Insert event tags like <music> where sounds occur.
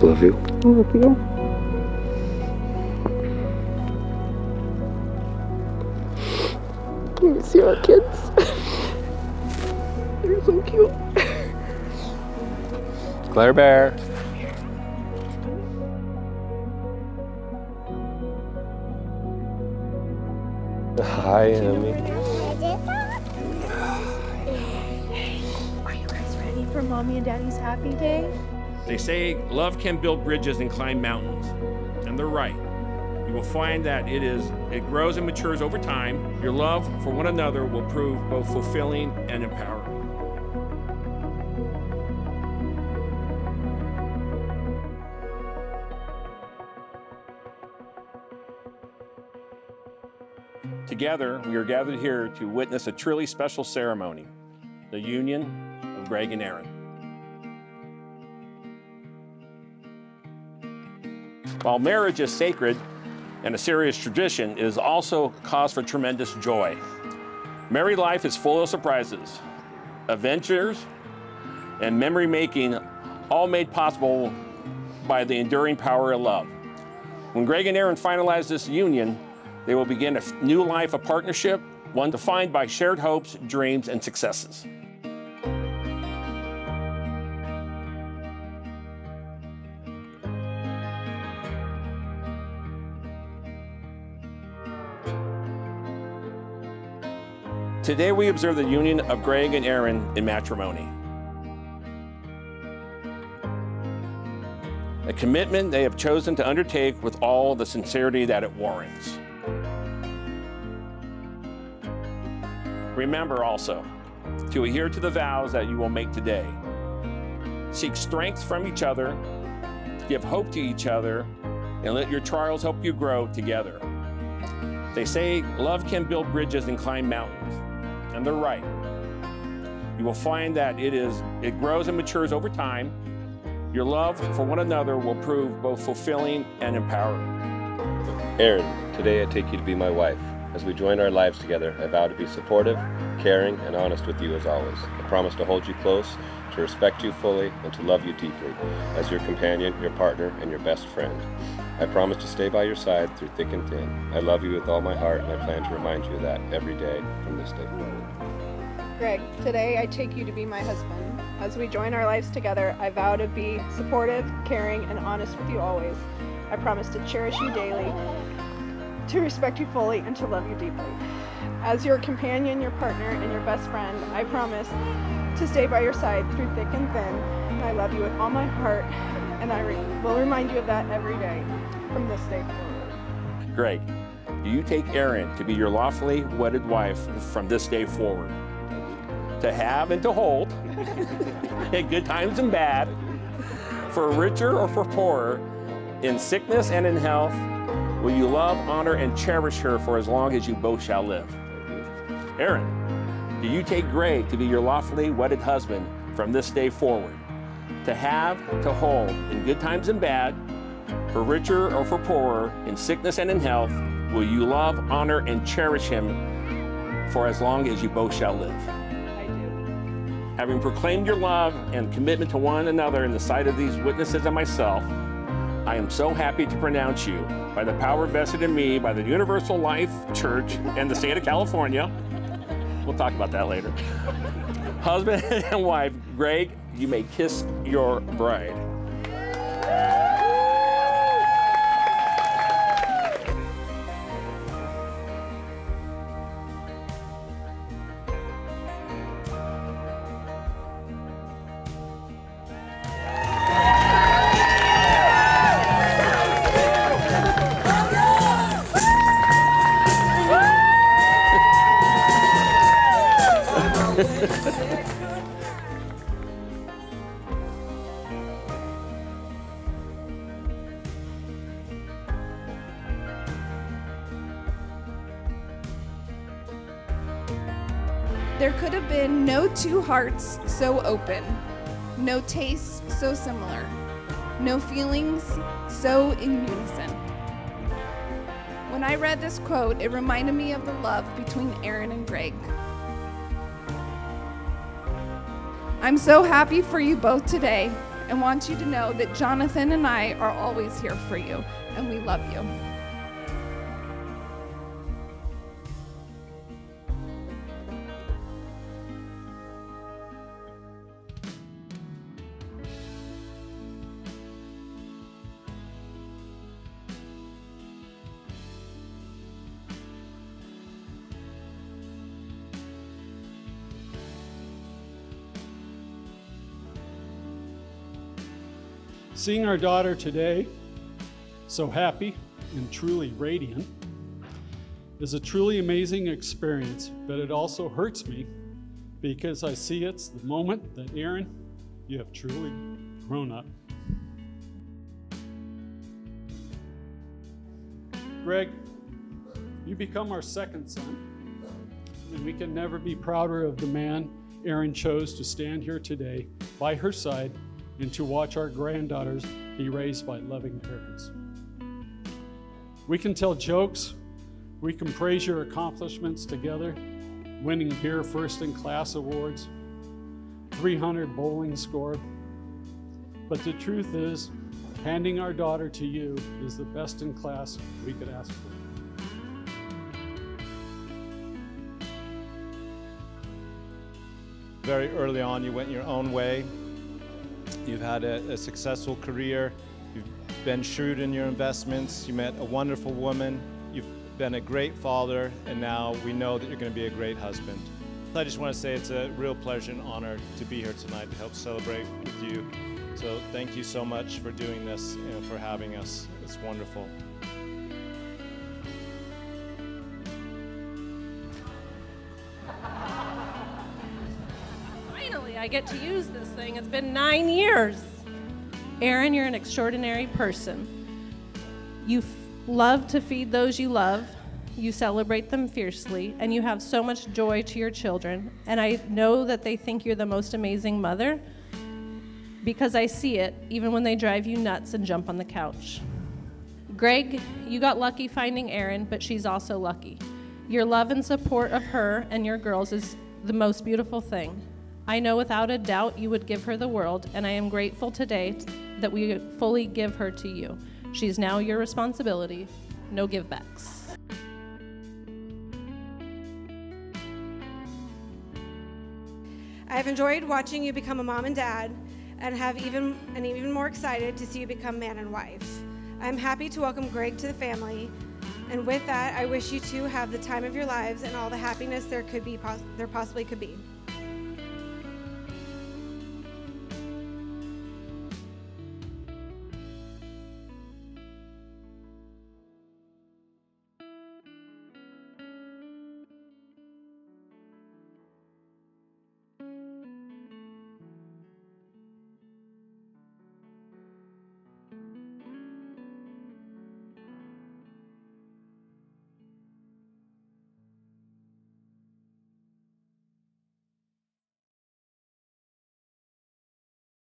Love you. Love you. You see our kids? They're so cute. Claire Bear. Hi, Emmy. Are you guys ready for mommy and daddy's happy day? They say love can build bridges and climb mountains, and they're right. You will find that it is it grows and matures over time. Your love for one another will prove both fulfilling and empowering. Together, we are gathered here to witness a truly special ceremony, the union of Greg and Erin. While marriage is sacred and a serious tradition, it is also cause for tremendous joy. Married life is full of surprises, adventures, and memory making, all made possible by the enduring power of love. When Greg and Erin finalize this union, they will begin a new life of partnership, one defined by shared hopes, dreams, and successes. Today we observe the union of Greg and Erin in matrimony. A commitment they have chosen to undertake with all the sincerity that it warrants. Remember also to adhere to the vows that you will make today. Seek strength from each other, give hope to each other, and let your trials help you grow together. They say love can build bridges and climb mountains, and right. You will find that it is it grows and matures over time. Your love for one another will prove both fulfilling and empowering. Erin, today I take you to be my wife. As we join our lives together, I vow to be supportive, caring, and honest with you as always. I promise to hold you close, to respect you fully, and to love you deeply, as your companion, your partner, and your best friend. I promise to stay by your side through thick and thin. I love you with all my heart, and I plan to remind you of that every day from this day forward. Greg, today I take you to be my husband. As we join our lives together, I vow to be supportive, caring, and honest with you always. I promise to cherish you daily, to respect you fully, and to love you deeply. As your companion, your partner, and your best friend, I promise to stay by your side through thick and thin. I love you with all my heart, and I will remind you of that every day from this day forward. Greg, do you take Erin to be your lawfully wedded wife from this day forward? To have and to hold, <laughs> in good times and bad, for richer or for poorer, in sickness and in health, will you love, honor, and cherish her for as long as you both shall live? Erin, do you take Greg to be your lawfully wedded husband from this day forward? To have, to hold, in good times and bad, for richer or for poorer, in sickness and in health, will you love, honor, and cherish him for as long as you both shall live? I do. Having proclaimed your love and commitment to one another in the sight of these witnesses and myself, I am so happy to pronounce you, by the power vested in me by the Universal Life Church and the state of California. We'll talk about that later. <laughs> Husband and wife, Greg, you may kiss your bride. <laughs> There could have been no two hearts so open, no tastes so similar, no feelings so in unison. When I read this quote, it reminded me of the love between Erin and Greg. I'm so happy for you both today, and want you to know that Jonathan and I are always here for you, and we love you. Seeing our daughter today, so happy and truly radiant, is a truly amazing experience, but it also hurts me because I see it's the moment that Erin, you have truly grown up. Greg, you become our second son, and we can never be prouder of the man Erin chose to stand here today by her side and to watch our granddaughters be raised by loving parents. We can tell jokes, we can praise your accomplishments together, winning beer first in class awards, 300 bowling score. But the truth is, handing our daughter to you is the best in class we could ask for. Very early on, you went your own way. You've had a, a successful career. You've been shrewd in your investments. You met a wonderful woman. You've been a great father, and now we know that you're going to be a great husband. I just want to say it's a real pleasure and honor to be here tonight to help celebrate with you. So thank you so much for doing this and for having us. It's wonderful. I get to use this thing. It's been nine years. Erin, you're an extraordinary person. You love to feed those you love, you celebrate them fiercely, and you have so much joy to your children. And I know that they think you're the most amazing mother because I see it even when they drive you nuts and jump on the couch. Greg, you got lucky finding Erin, but she's also lucky. Your love and support of her and your girls is the most beautiful thing. I know without a doubt you would give her the world, and I am grateful today that we fully give her to you. She's now your responsibility. No givebacks. I've enjoyed watching you become a mom and dad, and have even and even more excited to see you become man and wife. I'm happy to welcome Greg to the family, and with that, I wish you two have the time of your lives and all the happiness there could be there possibly could be.